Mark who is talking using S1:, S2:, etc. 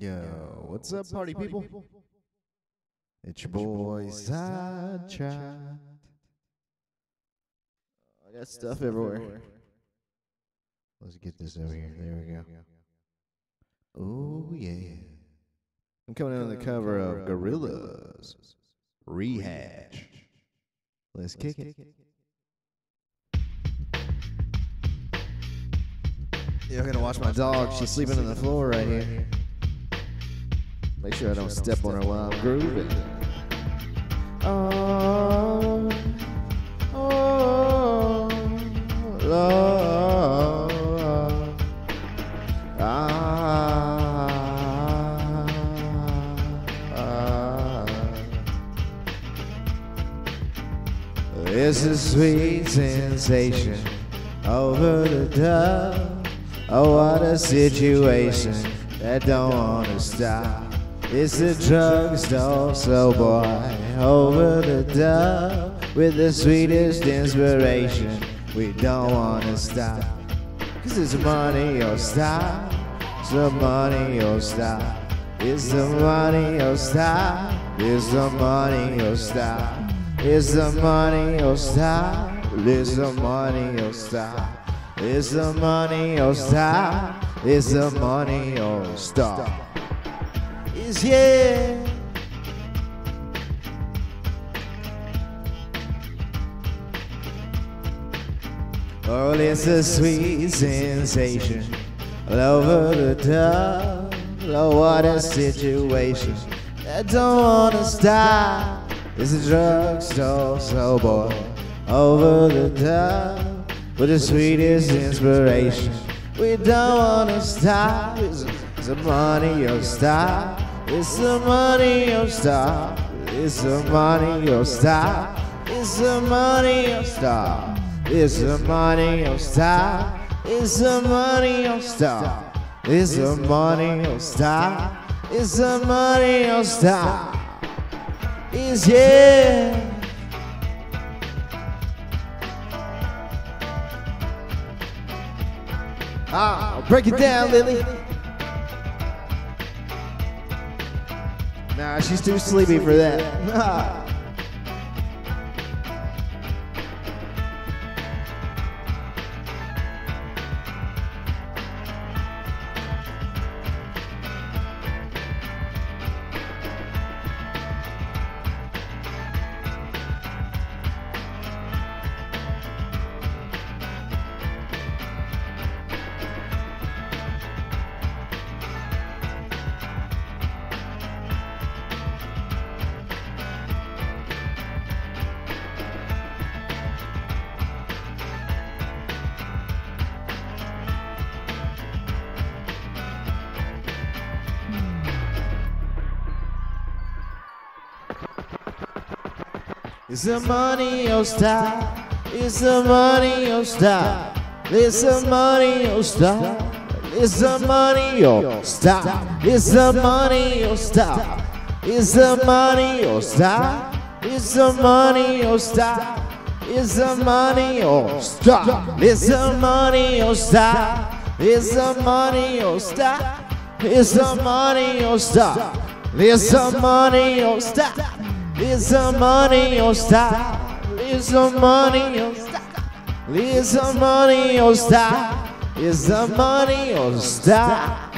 S1: Yo, what's up, party people? It's your boy SideTrakt. I got stuff everywhere. Let's get this over here. There we go. Oh yeah. I'm coming in on the cover of Gorillaz Rehash. Let's kick it. Yeah, I'm gonna watch my dog. She's sleeping on the floor right here. Make sure I don't step on her while I'm grooving. Oh, oh, Lord. Ah, ah. It's a sweet sensation over the top. Oh, what a situation that don't wanna stop. It's the drugstore, so boy, over the top with the sweetest inspiration. We don't wanna stop. Cause it's money or stop. It's the money or stop. It's the money or stop. It's the money or stop. It's the money or stop. It's the money or stop. It's the money or stop. It's the money or stop. It's yeah. Oh, it's a sweet sensation all over the top. Oh, what a situation. I don't wanna stop. It's a drugstore, so boy, over the top with the sweetest inspiration. We don't wanna stop. It's, the money of stop. It's the money of stop. It's the money of stop. It's the money of stop. It's the money of stop. It's the money of stop. It's the money of stop. It's the money of stop. It's yeah. Ah, break it down, Lily. Nah, she's too sleepy for that. It's the money or stop. It's the money or stop. It's the money or stop. It's the money or stop. It's the money or stop. It's the money or stop. It's the money or stop. It's the money or stop. It's the money or stop. It's the money or stop. It's the money or stop. It's the money or stop. There's some money or style. There's some money or style. There's some money or style. There's some money or style.